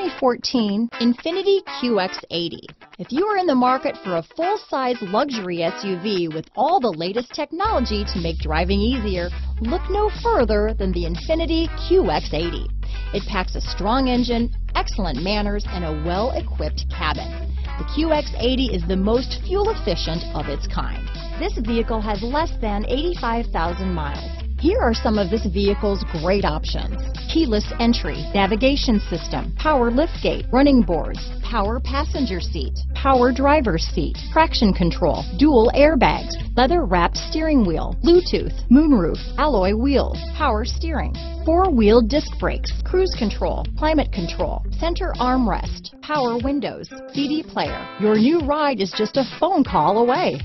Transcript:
2014 Infiniti QX80. If you are in the market for a full-size luxury SUV with all the latest technology to make driving easier, look no further than the Infiniti QX80. It packs a strong engine, excellent manners, and a well-equipped cabin. The QX80 is the most fuel efficient of its kind. This vehicle has less than 85,000 miles. Here are some of this vehicle's great options. Keyless entry, navigation system, power liftgate, running boards, power passenger seat, power driver's seat, traction control, dual airbags, leather wrapped steering wheel, Bluetooth, moonroof, alloy wheels, power steering, four wheel disc brakes, cruise control, climate control, center armrest, power windows, CD player. Your new ride is just a phone call away.